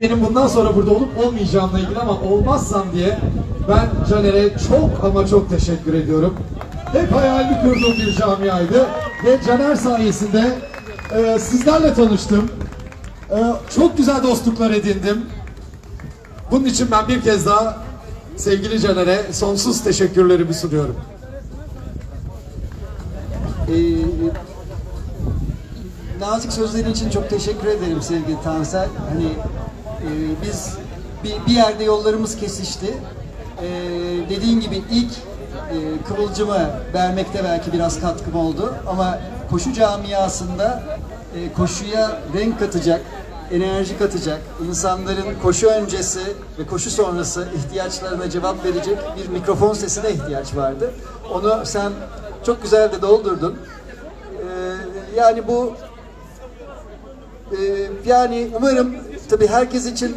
Benim bundan sonra burada olup olmayacağımla ilgili ama olmazsam diye ben Caner'e çok ama çok teşekkür ediyorum. Hep hayalini kurduğum bir camiaydı ve Caner sayesinde e, sizlerle tanıştım. E, çok güzel dostluklar edindim. Bunun için ben bir kez daha sevgili Caner'e sonsuz teşekkürlerimi sunuyorum. Ee, nazik sözlerin için çok teşekkür ederim sevgili Tansel. Hani biz bir, bir yerde yollarımız kesişti. Ee, dediğin gibi ilk e, kıvılcımı vermekte belki biraz katkım oldu ama koşu camiasında e, koşuya renk katacak, enerji katacak, insanların koşu öncesi ve koşu sonrası ihtiyaçlarına cevap verecek bir mikrofon sesine ihtiyaç vardı. Onu sen çok güzel de doldurdun. Ee, yani bu e, yani umarım tabii herkes için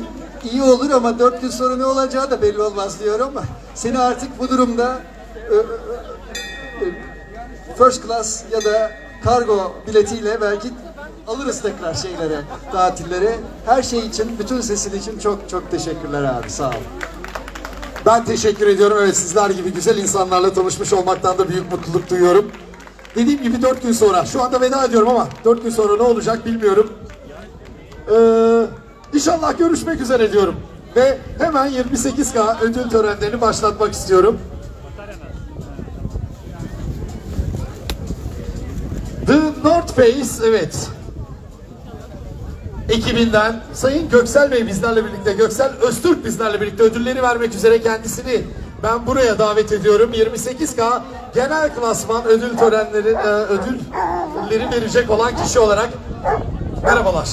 iyi olur ama dört gün sonra ne olacağı da belli olmaz diyorum. Seni artık bu durumda e, e, e, first class ya da kargo biletiyle belki alırız tekrar şeylere, tatillere. Her şey için, bütün sesin için çok çok teşekkürler abi. Sağ ol. Ben teşekkür ediyorum. Evet sizler gibi güzel insanlarla tanışmış olmaktan da büyük mutluluk duyuyorum. Dediğim gibi dört gün sonra, şu anda veda ediyorum ama dört gün sonra ne olacak bilmiyorum. Ee, inşallah görüşmek üzere diyorum. Ve hemen 28K ödül törenlerini başlatmak istiyorum. The North Face, evet. Ekibinden Sayın Göksel Bey bizlerle birlikte, Göksel Öztürk bizlerle birlikte ödülleri vermek üzere kendisini ben buraya davet ediyorum. 28K genel klasman ödül törenleri, e, ödülleri verecek olan kişi olarak merhabalar.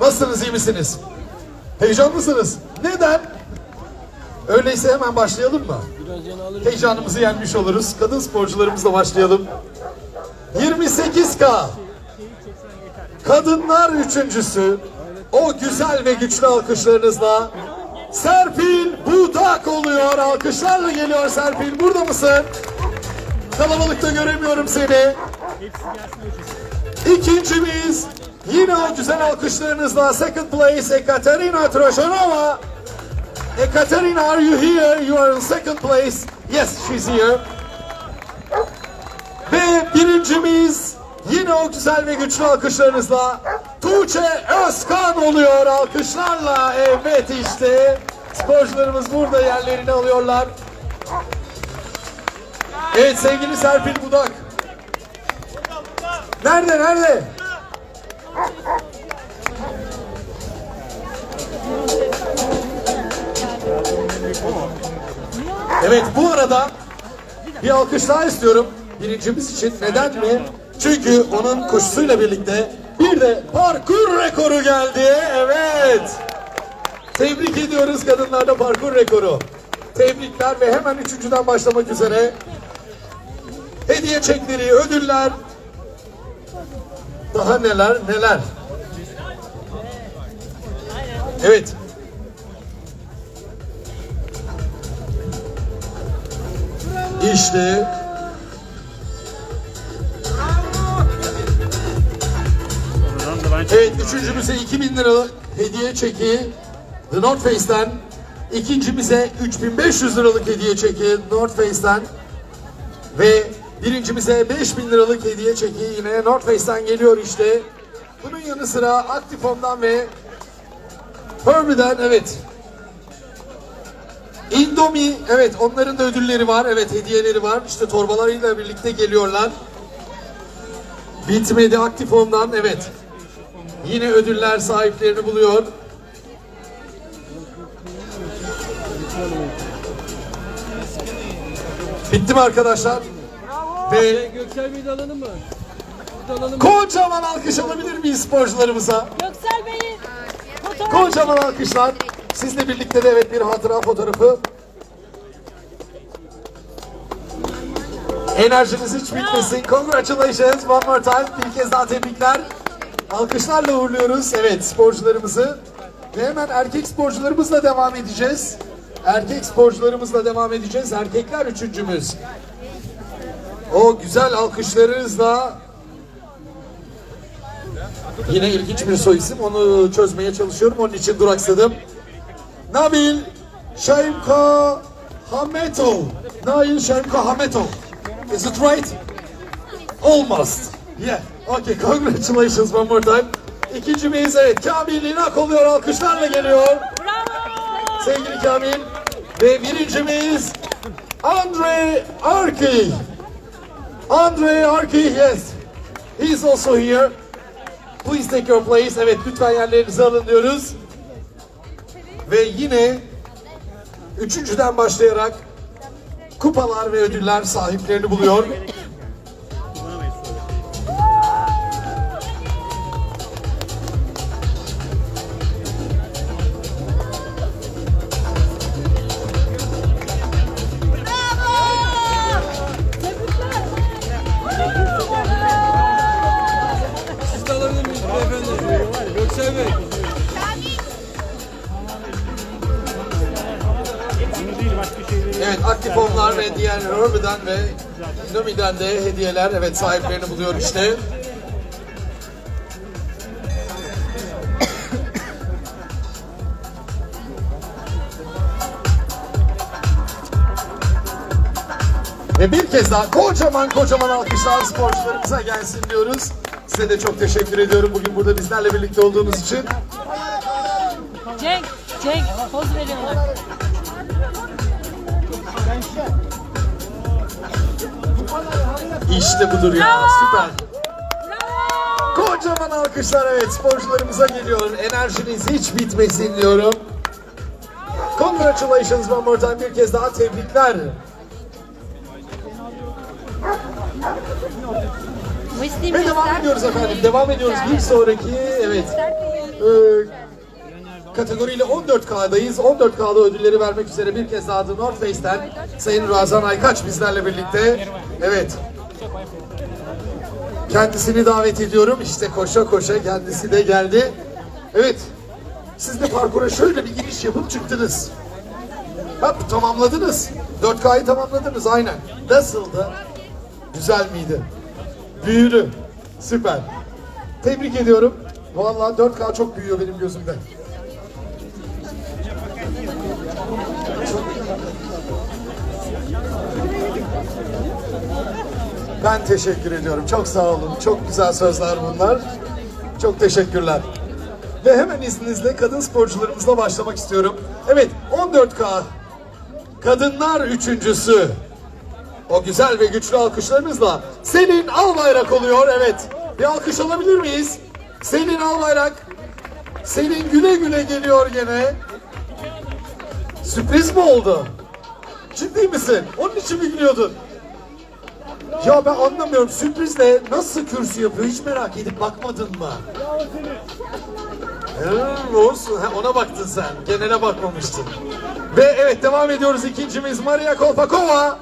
Nasılsınız, iyi misiniz? Heyecanlısınız. Neden? Öyleyse hemen başlayalım mı? Heyecanımızı yenmiş oluruz. Kadın sporcularımızla başlayalım. 28K Kadınlar üçüncüsü o güzel ve güçlü alkışlarınızla Serpil Budak oluyor. Alkışlarla geliyor Serpil. Burada mısın? Kalabalıkta göremiyorum seni. İkincimiz yine o güzel alkışlarınızla second place Ekaterina Trojanova. Ekaterina are you here? You are in second place. Yes, she's here. Ve birincimiz yine o güzel ve güçlü alkışlarınızla Tuğçe Özkan oluyor alkışlarla. Evet işte sporcularımız burada yerlerini alıyorlar. Evet sevgili Serpil Budak. Nerede nerede? Evet bu arada bir alkış daha istiyorum birincimiz için. Neden mi? Çünkü onun koşusuyla birlikte bir de parkur rekoru geldi. Evet. Tebrik ediyoruz kadınlarda parkur rekoru. Tebrikler ve hemen üçüncüden başlamak üzere. Hediye çekleri, ödüller. Daha neler neler. Evet. İşte Evet üçüncümüze 2000 liralık hediye çeki The North Face'ten. İkincimize 3500 liralık hediye çeki North Face'ten. Ve birincimize 5000 liralık hediye çeki yine North Face'ten geliyor işte. Bunun yanı sıra Actifon'dan ve Herbie'den evet. Indomie evet onların da ödülleri var. Evet hediyeleri var. İşte torbalarıyla birlikte geliyorlar. Bitmedi Actifon'dan evet. Yine ödüller sahiplerini buluyor. Bitti mi arkadaşlar? Ve Göksel Bey'i de alalım mı? Alalım kocaman alkış alabilir miyiz sporcularımıza? Göksel Bey'in fotoğrafı Kocaman alkışlar. Sizle birlikte de evet bir hatıra fotoğrafı. Enerjiniz hiç bitmesin. Congratulations one more time. Bir kez daha tebrikler. Alkışlarla uğurluyoruz. Evet sporcularımızı. Ve hemen erkek sporcularımızla devam edeceğiz. Erkek sporcularımızla devam edeceğiz. Erkekler üçüncümüz. O güzel alkışlarınızla Yine ilginç bir soy isim. Onu çözmeye çalışıyorum. Onun için duraksadım. Nabil Şaimka Hametov. Nail Şaimka Hametov. Is it right? Almost. Yeah. Okay, congratulations one more time. İkincimiz evet Kamil İnak oluyor. Alkışlarla geliyor. Bravo. Sevgili Kamil. Ve birincimiz Andre Arki. Andre Arki, yes. He's also here. Please take your place. Evet lütfen yerlerinizi alın diyoruz. Ve yine üçüncüden başlayarak kupalar ve ödüller sahiplerini buluyor. Ve Nomi'den de hediyeler evet sahiplerini buluyor işte. Ve bir kez daha kocaman kocaman alkışlar sporcularımıza gelsin diyoruz. Size de çok teşekkür ediyorum bugün burada bizlerle birlikte olduğunuz için. Cenk, Cenk poz veriyorlar. İşte budur ya Bravo! süper. Bravo. Kocaman alkışlar evet sporcularımıza geliyor. Enerjiniz hiç bitmesin diyorum. Congratulations one more time bir kez daha tebrikler. Ve devam ediyoruz efendim. Devam ediyoruz. Bir sonraki evet e, kategoriyle 14K'dayız. 14K'da ödülleri vermek üzere bir kez daha The North Face'ten Sayın Razan Aykaç bizlerle birlikte. Evet. Kendisini davet ediyorum. İşte koşa koşa kendisi de geldi. Evet. Siz de parkura şöyle bir giriş yapıp çıktınız. Hop tamamladınız. 4K'yı tamamladınız aynen. Nasıldı? Güzel miydi? Büyülü. Süper. Tebrik ediyorum. Vallahi 4K çok büyüyor benim gözümde. Ben teşekkür ediyorum. Çok sağ olun. Çok güzel sözler bunlar. Çok teşekkürler. Ve hemen izninizle kadın sporcularımızla başlamak istiyorum. Evet 14K kadınlar üçüncüsü. O güzel ve güçlü alkışlarınızla Selin Albayrak oluyor. Evet. Bir alkış alabilir miyiz? Selin Albayrak. Selin güle güle geliyor gene. Sürpriz mi oldu? Ciddi misin? Onun için mi gülüyordun? Ya ben anlamıyorum. Sürprizle nasıl kürsü yapıyor hiç merak edip bakmadın mı? Hmm, olsun. Ha, ona baktın sen. Genele bakmamıştın. Ve evet devam ediyoruz. İkincimiz Maria Kolpakova.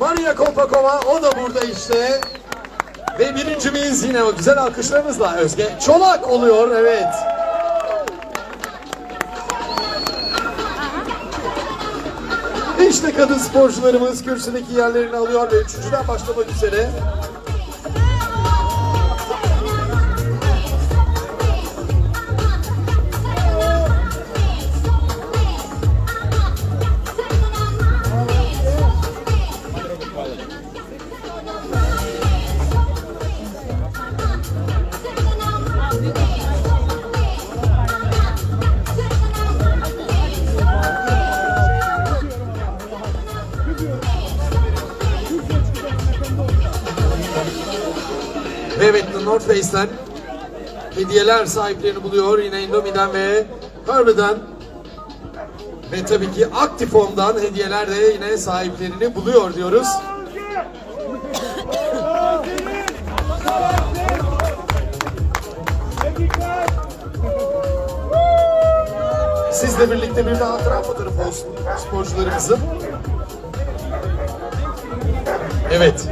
Maria Kolpakova o da burada işte. Ve birincimiz yine o güzel alkışlarımızla Özge Çolak oluyor. Evet. İşte kadın sporcularımız kürsüdeki yerlerini alıyor ve üçüncüden başlamak üzere. Face'ten hediyeler sahiplerini buluyor. Yine Indomie'den ve Harvey'den. Ve tabii ki Actifon'dan hediyeler de yine sahiplerini buluyor diyoruz. Sizle birlikte bir daha hatıra fotoğrafı olsun sporcularımızın. Evet.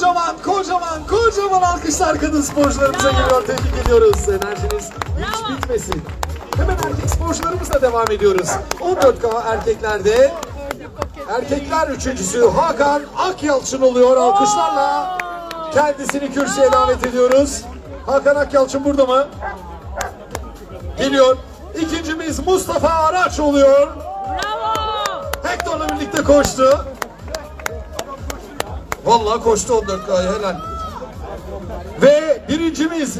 Kocaman, kocaman, kocaman alkışlar kadın sporcularımıza geliyor. Tebrik ediyoruz. Enerjiniz hiç bitmesin. Hemen erkek sporcularımızla devam ediyoruz. 14K erkeklerde. Erkekler üçüncüsü Hakan Akyalçın oluyor. Alkışlarla kendisini kürsüye davet ediyoruz. Hakan Akyalçın burada mı? Geliyor. İkincimiz Mustafa Araç oluyor. Bravo. Hector'la birlikte koştu. Vallahi koştu 14 kaya helal. Ve birincimiz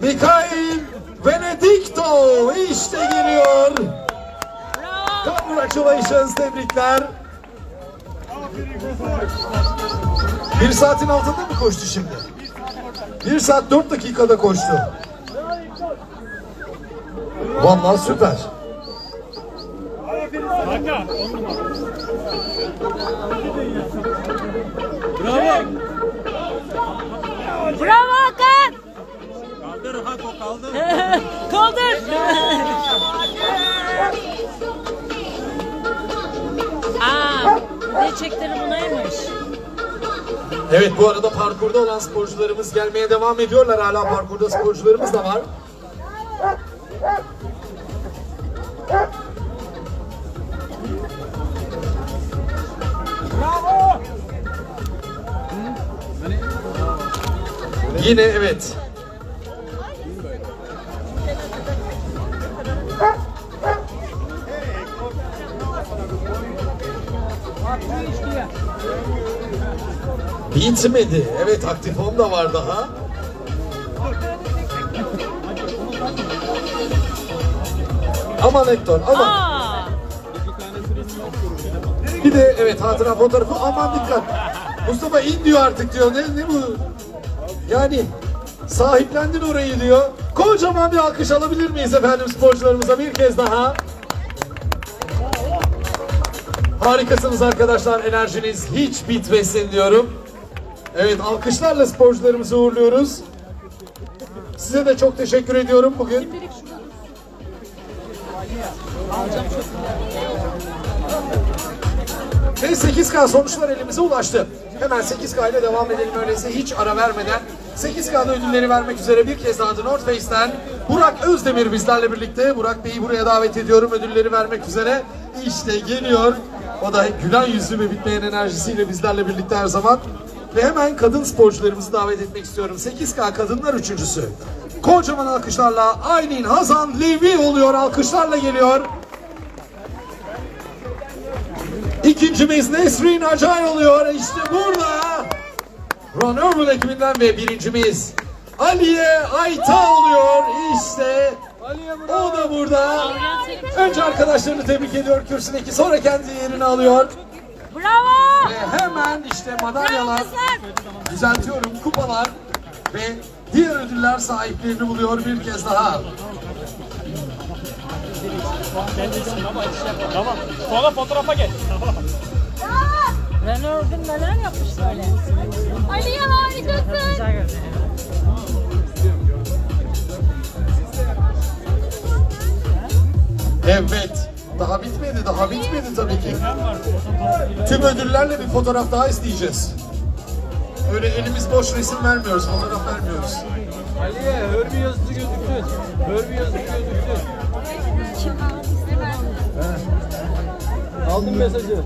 Mikhail Benedicto işte geliyor. Congratulations tebrikler. Bir saatin altında mı koştu şimdi? Bir saat dört dakikada koştu. Vallahi süper. Bravo. Bravo Hakan. Kaldır Hako kaldır. Kaldır. Aa, ne çekleri bunaymış. Evet bu arada parkurda olan sporcularımız gelmeye devam ediyorlar. Hala parkurda sporcularımız da var. Yine evet. Bitmedi. Evet aktif on da var daha. Aman Hector aman. Aa, Bir de evet hatıra fotoğrafı aman dikkat. Mustafa in diyor artık diyor. Ne, ne bu? Yani sahiplendin orayı diyor. Kocaman bir alkış alabilir miyiz efendim sporcularımıza bir kez daha? Harikasınız arkadaşlar. Enerjiniz hiç bitmesin diyorum. Evet alkışlarla sporcularımızı uğurluyoruz. Size de çok teşekkür ediyorum bugün. Ve 8K sonuçlar elimize ulaştı. Hemen 8K ile devam edelim öyleyse hiç ara vermeden. 8K'da ödülleri vermek üzere bir kez daha The North Face'ten Burak Özdemir bizlerle birlikte. Burak Bey'i buraya davet ediyorum ödülleri vermek üzere. İşte geliyor. O da gülen yüzlü ve bitmeyen enerjisiyle bizlerle birlikte her zaman. Ve hemen kadın sporcularımızı davet etmek istiyorum. 8K kadınlar üçüncüsü. Kocaman alkışlarla Aylin Hazan Levi oluyor. Alkışlarla geliyor. İkincimiz Nesrin Acay oluyor. İşte burada. Ron Orwell ekibinden ve birincimiz Aliye Ayta oluyor. İşte o da burada. Önce arkadaşlarını tebrik ediyor kürsüdeki sonra kendi yerini alıyor. bravo. Ve hemen işte madalyalar, düzeltiyorum kupalar ve diğer ödüller sahiplerini buluyor bir kez daha. Tamam. Sonra fotoğrafa gel. Renault bugün neler yapmış böyle. Aliye harikasın. Güzel görünüyor. Evet. Daha bitmedi, daha bitmedi tabii ki. Tüm ödüllerle bir fotoğraf daha isteyeceğiz. Öyle elimiz boş resim vermiyoruz, fotoğraf vermiyoruz. Aliye hör bir yazıcı gözüksün. Aldım mesajı.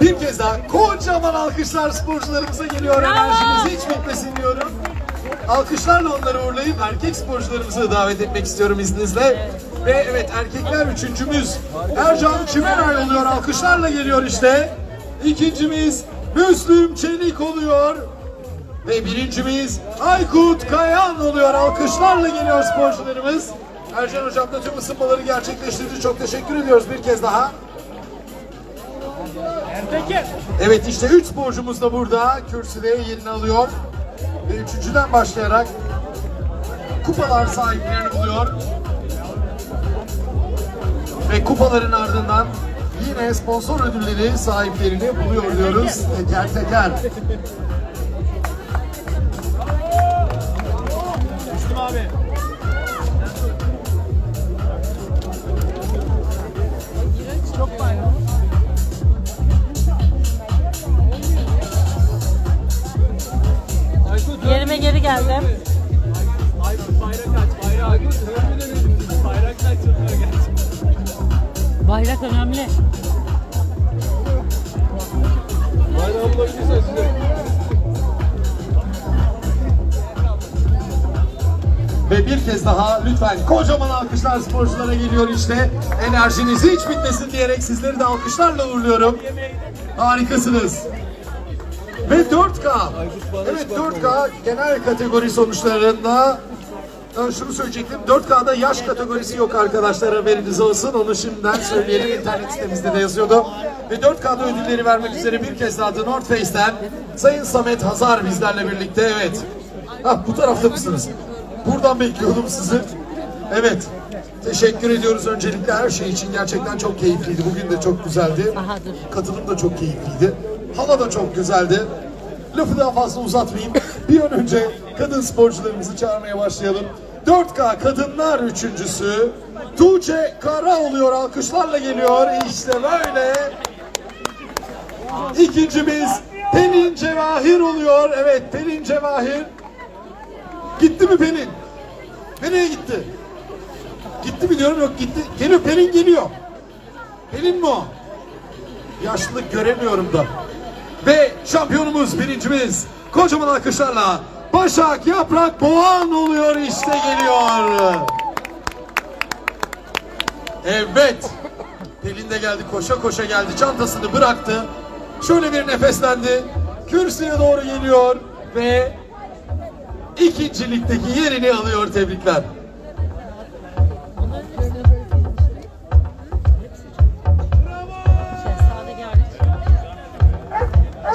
Bir kez daha kocaman alkışlar sporcularımıza geliyor. Enerjiniz hiç bitmesin diyorum. Alkışlarla onları uğurlayıp erkek sporcularımızı davet etmek istiyorum izninizle. Ve evet erkekler üçüncümüz Ercan Çimenay oluyor. Alkışlarla geliyor işte. İkincimiz Müslüm Çelik oluyor. Ve birincimiz Aykut Kayan oluyor. Alkışlarla geliyor sporcularımız. Ercan Hocam da tüm ısınmaları gerçekleştirdi. Çok teşekkür ediyoruz bir kez daha. Evet işte üç sporcumuz da burada kürsüde yerini alıyor. Ve üçüncüden başlayarak kupalar sahiplerini buluyor. Ve kupaların ardından yine sponsor ödülleri sahiplerini buluyor diyoruz teker teker. Alkışlar sporculara geliyor işte. Enerjiniz hiç bitmesin diyerek sizleri de alkışlarla uğurluyorum. Harikasınız. Ve 4K. Evet 4K genel kategori sonuçlarında ben şunu söyleyecektim. 4K'da yaş kategorisi yok arkadaşlar haberiniz olsun. Onu şimdiden söyleyelim. internet sitemizde de yazıyordu. Ve 4K'da ödülleri vermek üzere bir kez daha The North Face'ten Sayın Samet Hazar bizlerle birlikte. Evet. Ha bu tarafta mısınız? Buradan bekliyordum sizi. Evet. Teşekkür ediyoruz öncelikle her şey için. Gerçekten çok keyifliydi. Bugün de çok güzeldi. Katılım da çok keyifliydi. Hava da çok güzeldi. Lafı daha fazla uzatmayayım. Bir an önce kadın sporcularımızı çağırmaya başlayalım. 4K kadınlar üçüncüsü Tuğçe Kara oluyor. Alkışlarla geliyor. İşte böyle. İkincimiz Pelin Cevahir oluyor. Evet Pelin Cevahir. Gitti mi Pelin? Nereye gitti? Gitti mi diyorum yok gitti. Geliyor Pelin geliyor. Pelin mi o? Yaşlılık göremiyorum da. Ve şampiyonumuz birincimiz kocaman alkışlarla Başak Yaprak Boğan oluyor işte geliyor. Evet. Pelin de geldi koşa koşa geldi çantasını bıraktı. Şöyle bir nefeslendi. Kürsüye doğru geliyor ve ikincilikteki yerini alıyor tebrikler.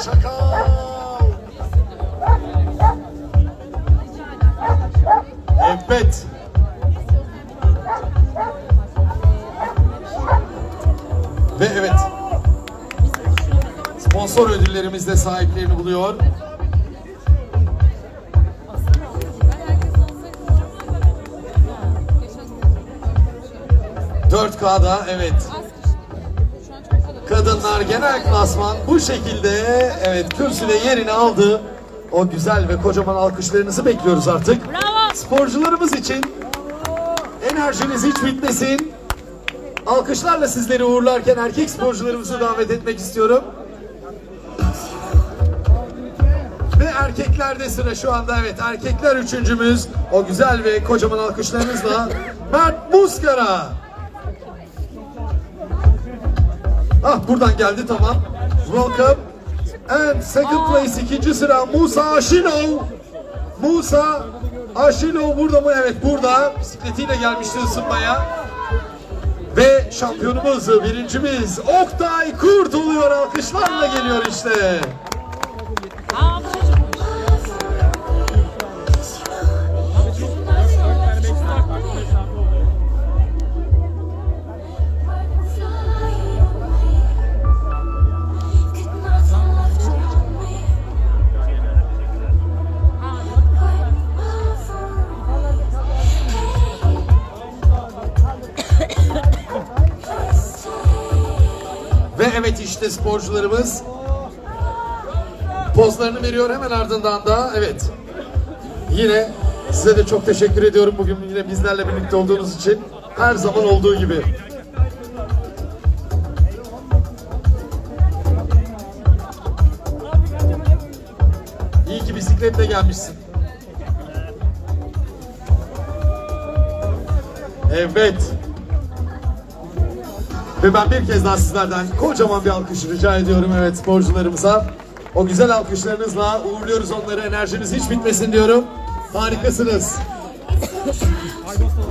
Çakal. Evet. Ve evet. Sponsor ödüllerimiz de sahiplerini buluyor. Dört K'da evet. Kadınlar genel klasman bu şekilde evet kürsüde yerini aldı. O güzel ve kocaman alkışlarınızı bekliyoruz artık. Bravo. Sporcularımız için enerjiniz hiç bitmesin. Alkışlarla sizleri uğurlarken erkek sporcularımızı davet etmek istiyorum. Ve erkeklerde sıra şu anda evet erkekler üçüncümüz o güzel ve kocaman alkışlarınızla Mert Muskara. Ah buradan geldi tamam. Welcome. And second place ikinci sıra Musa Aşilov. Musa Aşilov burada mı? Evet burada. Bisikletiyle gelmişti ısınmaya. Ve şampiyonumuz, birincimiz Oktay Kurt oluyor. Alkışlarla geliyor işte. Aa, işte sporcularımız pozlarını veriyor hemen ardından da evet yine size de çok teşekkür ediyorum bugün yine bizlerle birlikte olduğunuz için her zaman olduğu gibi. İyi ki bisikletle gelmişsin. Evet. Ve ben bir kez daha sizlerden kocaman bir alkış rica ediyorum evet sporcularımıza. O güzel alkışlarınızla uğurluyoruz onları. Enerjiniz hiç bitmesin diyorum. Harikasınız.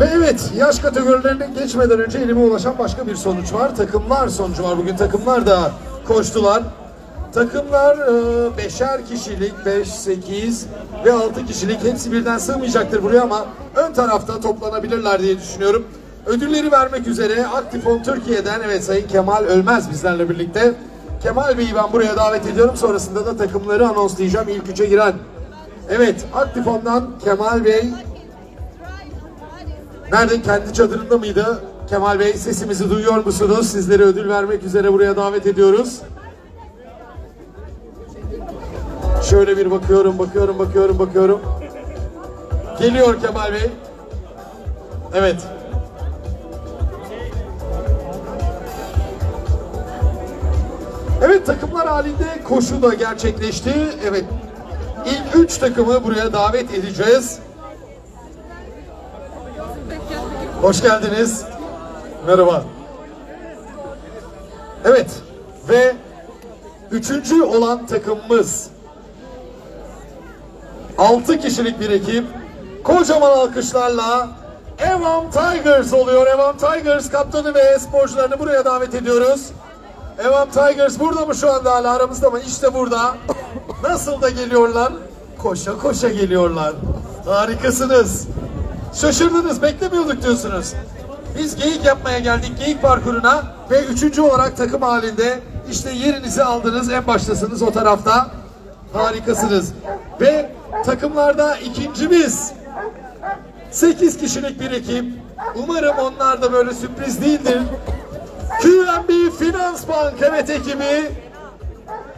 Ve evet yaş kategorilerine geçmeden önce elime ulaşan başka bir sonuç var. Takımlar sonucu var. Bugün takımlar da koştular. Takımlar e, beşer kişilik, 5, 8 ve 6 kişilik hepsi birden sığmayacaktır buraya ama ön tarafta toplanabilirler diye düşünüyorum. Ödülleri vermek üzere Aktifon Türkiye'den evet Sayın Kemal Ölmez bizlerle birlikte. Kemal Bey'i ben buraya davet ediyorum. Sonrasında da takımları anonslayacağım ilk üçe giren. Evet Aktifon'dan Kemal Bey Nerede? Kendi çadırında mıydı? Kemal Bey sesimizi duyuyor musunuz? Sizlere ödül vermek üzere buraya davet ediyoruz. Şöyle bir bakıyorum, bakıyorum, bakıyorum, bakıyorum. Geliyor Kemal Bey. Evet. Evet takımlar halinde koşu da gerçekleşti. Evet. İlk üç takımı buraya davet edeceğiz. Hoş geldiniz. Merhaba. Evet ve üçüncü olan takımımız 6 kişilik bir ekip kocaman alkışlarla Evam Tigers oluyor. Evam Tigers kaptanı ve sporcularını buraya davet ediyoruz. Evam Tigers burada mı şu anda hala aramızda mı? İşte burada. Nasıl da geliyorlar? Koşa koşa geliyorlar. Harikasınız. Şaşırdınız, beklemiyorduk diyorsunuz. Biz geyik yapmaya geldik geyik parkuruna ve üçüncü olarak takım halinde işte yerinizi aldınız en baştasınız o tarafta. Harikasınız. Ve takımlarda ikincimiz 8 kişilik bir ekip. Umarım onlar da böyle sürpriz değildir. QNB Finans Bank evet ekibi.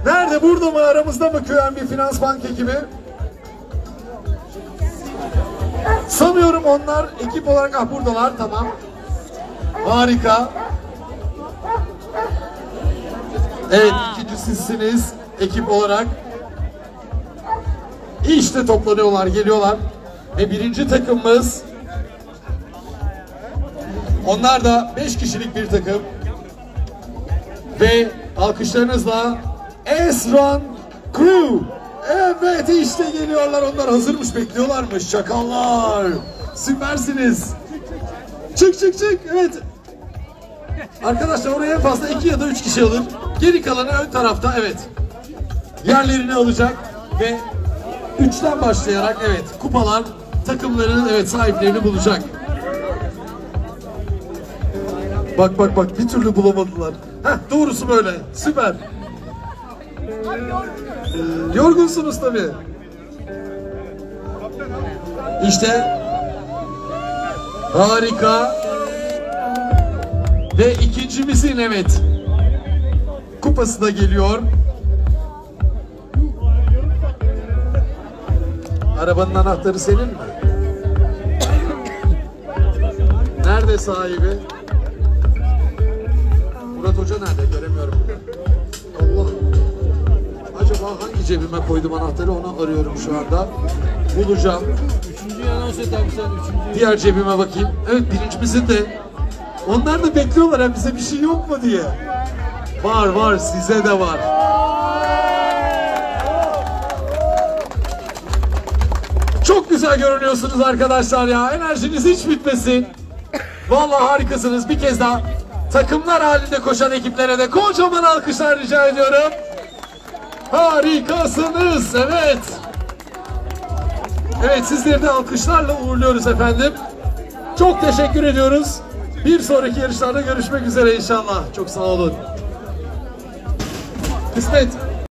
Nerede burada mı aramızda mı QNB Finans Bank ekibi? Sanıyorum onlar ekip olarak ah buradalar tamam. Harika. Evet ikinci sizsiniz ekip olarak. İşte toplanıyorlar geliyorlar. Ve birinci takımımız onlar da 5 kişilik bir takım. Ve alkışlarınızla Esran Crew. Evet işte geliyorlar onlar hazırmış bekliyorlarmış çakallar. Süpersiniz. Çık çık çık evet. Arkadaşlar oraya en fazla iki ya da üç kişi alır. Geri kalanı ön tarafta evet. Yerlerini alacak ve üçten başlayarak evet kupalar takımların evet sahiplerini bulacak. Bak bak bak bir türlü bulamadılar. Heh doğrusu böyle. Süper. Yorgunsunuz tabii. İşte harika ve ikincimizin evet kupası da geliyor. Arabanın anahtarı senin mi? Nerede sahibi? Murat Hoca nerede? Göremiyorum. Allah. Acaba hangi cebime koydum anahtarı onu arıyorum şu anda. Bulacağım. Üçüncüyü anons et abi sen üçüncüyü. Diğer cebime bakayım. Evet birincimizin de. Onlar da bekliyorlar hem bize bir şey yok mu diye. Var var size de var. Çok güzel görünüyorsunuz arkadaşlar ya. Enerjiniz hiç bitmesin. Vallahi harikasınız. Bir kez daha takımlar halinde koşan ekiplere de kocaman alkışlar rica ediyorum. Harikasınız. Evet. Evet sizleri de alkışlarla uğurluyoruz efendim. Çok teşekkür ediyoruz. Bir sonraki yarışlarda görüşmek üzere inşallah. Çok sağ olun. Kısmet.